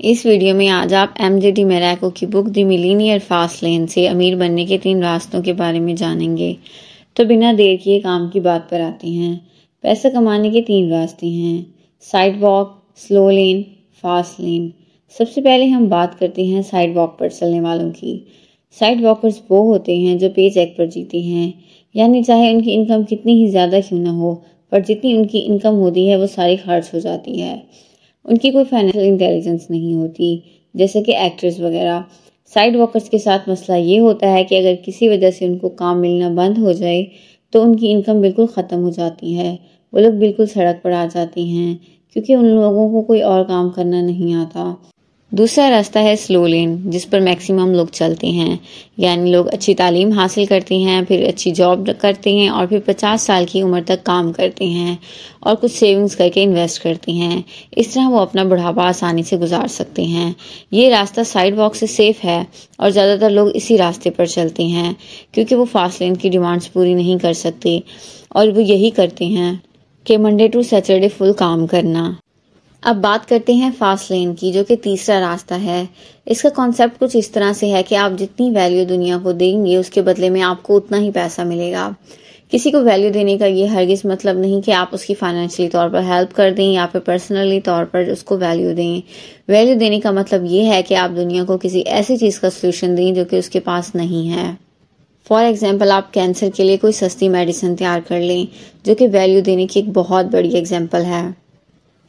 इस वीडियो में आज आप एम जे डी मेराको की book The Millionaire Fast Lane से अमीर बनने के तीन रास्तों के बारे में जानेंगे। तो बिना देर किए काम की बात पर आते हैं। पैसा कमाने के तीन रास्ते हैं। Sidewalk slow lane fast lane सबसे पहले हम बात करते हैं साइड वॉक पर चलने वालों की। साइड वॉकर्स वो होते हैं जो पे चेक पर जीते हैं। यानी चाहे उनकी इनकम कितनी ही ज़्यादा क्यों ना हो, पर जितनी उनकी इनकम होती है वो सारी खर्च हो जाती है। उनकी कोई फाइनेंशियल इंटेलिजेंस नहीं होती। जैसे कि एक्ट्रेस वगैरह। साइड वर्कर्स के साथ मसला ये होता है कि अगर किसी वजह से उनको काम मिलना बंद हो जाए तो उनकी इनकम बिल्कुल ख़त्म हो जाती है। वो लोग बिल्कुल सड़क पर आ जाती हैं, क्योंकि उन लोगों को कोई और काम करना नहीं आता। दूसरा रास्ता है स्लो लेन जिस पर मैक्सिमम लोग चलते हैं। यानी लोग अच्छी तालीम हासिल करते हैं, फिर अच्छी जॉब करते हैं और फिर 50 साल की उम्र तक काम करते हैं और कुछ सेविंग्स करके इन्वेस्ट करते हैं। इस तरह वो अपना बुढ़ापा आसानी से गुजार सकते हैं। ये रास्ता साइड वॉक से सेफ़ है और ज़्यादातर लोग इसी रास्ते पर चलते हैं, क्योंकि वो फास्ट लेन की डिमांड्स पूरी नहीं कर सकते और वो यही करते हैं कि मंडे टू सैटरडे फुल काम करना। अब बात करते हैं फास्ट लेन की, जो कि तीसरा रास्ता है। इसका कॉन्सेप्ट कुछ इस तरह से है कि आप जितनी वैल्यू दुनिया को देंगे, उसके बदले में आपको उतना ही पैसा मिलेगा। किसी को वैल्यू देने का ये हरगिज मतलब नहीं कि आप उसकी फाइनेंशियली तौर पर हेल्प कर दें या फिर पर्सनली तौर पर उसको वैल्यू दें। वैल्यू देने का मतलब ये है कि आप दुनिया को किसी ऐसी चीज़ का सोल्यूशन दें जो कि उसके पास नहीं है। फॉर एग्ज़ाम्पल आप कैंसर के लिए कोई सस्ती मेडिसिन तैयार कर लें, जो कि वैल्यू देने की एक बहुत बड़ी एग्ज़ाम्पल है।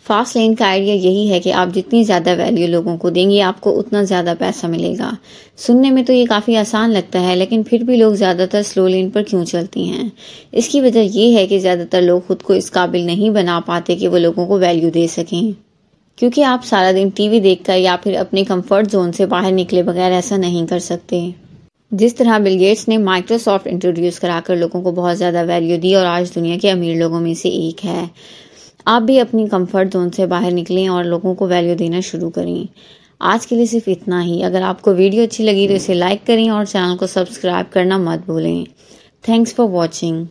फास्ट लेन का आइडिया यही है कि आप जितनी ज़्यादा वैल्यू लोगों को देंगे, आपको उतना ज़्यादा पैसा मिलेगा। सुनने में तो ये काफ़ी आसान लगता है, लेकिन फिर भी लोग ज़्यादातर स्लो लेन पर क्यों चलती हैं? इसकी वजह ये है कि ज़्यादातर लोग खुद को इस काबिल नहीं बना पाते कि वो लोगों को वैल्यू दे सकें। क्योंकि आप सारा दिन टीवी देखकर या फिर अपने कंफर्ट जोन से बाहर निकले बगैर ऐसा नहीं कर सकते। जिस तरह बिल गेट्स ने माइक्रोसॉफ्ट इंट्रोड्यूस कराकर लोगों को बहुत ज़्यादा वैल्यू दी और आज दुनिया के अमीर लोगों में से एक है। आप भी अपनी कंफर्ट जोन से बाहर निकलें और लोगों को वैल्यू देना शुरू करें। आज के लिए सिर्फ़ इतना ही। अगर आपको वीडियो अच्छी लगी तो इसे लाइक करें और चैनल को सब्सक्राइब करना मत भूलें। Thanks for watching